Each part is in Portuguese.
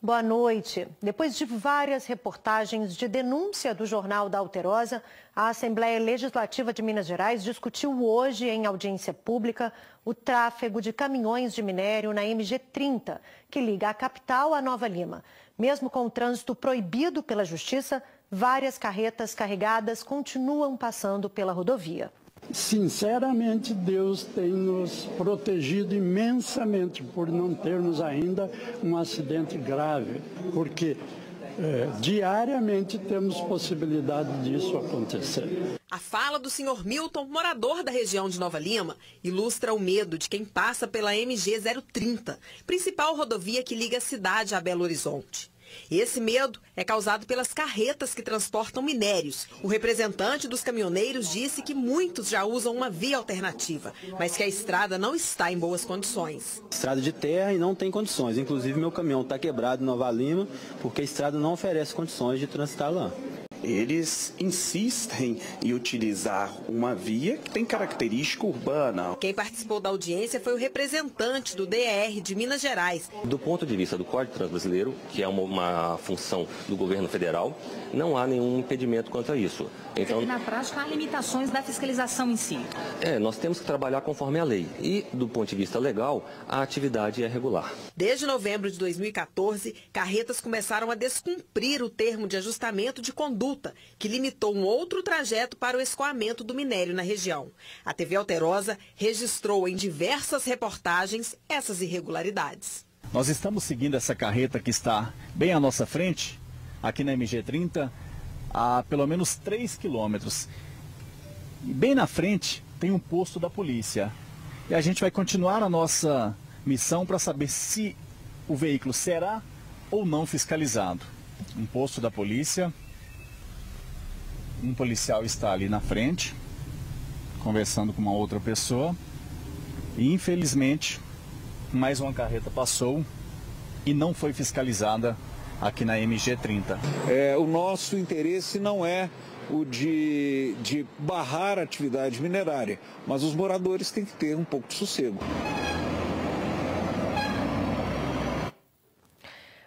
Boa noite. Depois de várias reportagens de denúncia do Jornal da Alterosa, a Assembleia Legislativa de Minas Gerais discutiu hoje, em audiência pública, o tráfego de caminhões de minério na MG30, que liga a capital a Nova Lima. Mesmo com o trânsito proibido pela Justiça, várias carretas carregadas continuam passando pela rodovia. Sinceramente, Deus tem nos protegido imensamente por não termos ainda um acidente grave, porque é, diariamente temos possibilidade disso acontecer. A fala do senhor Milton, morador da região de Nova Lima, ilustra o medo de quem passa pela MG 030, principal rodovia que liga a cidade a Belo Horizonte. Esse medo é causado pelas carretas que transportam minérios. O representante dos caminhoneiros disse que muitos já usam uma via alternativa, mas que a estrada não está em boas condições. Estrada de terra e não tem condições. Inclusive, meu caminhão está quebrado em Nova Lima, porque a estrada não oferece condições de transitar lá eles insistem em utilizar uma via que tem característica urbana. Quem participou da audiência foi o representante do DR de Minas Gerais. Do ponto de vista do Código Transbrasileiro, que é uma, uma função do governo federal, não há nenhum impedimento quanto a isso. Então, na prática, há limitações da fiscalização em si. É, nós temos que trabalhar conforme a lei. E, do ponto de vista legal, a atividade é regular. Desde novembro de 2014, carretas começaram a descumprir o termo de ajustamento de que limitou um outro trajeto para o escoamento do minério na região. A TV Alterosa registrou em diversas reportagens essas irregularidades. Nós estamos seguindo essa carreta que está bem à nossa frente, aqui na MG30, a pelo menos 3 quilômetros. Bem na frente tem um posto da polícia. E a gente vai continuar a nossa missão para saber se o veículo será ou não fiscalizado. Um posto da polícia, um policial está ali na frente, conversando com uma outra pessoa. E infelizmente, mais uma carreta passou e não foi fiscalizada aqui na MG30. É, o nosso interesse não é o de, de barrar a atividade minerária, mas os moradores têm que ter um pouco de sossego.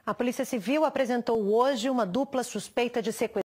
A Polícia Civil apresentou hoje uma dupla suspeita de sequestro.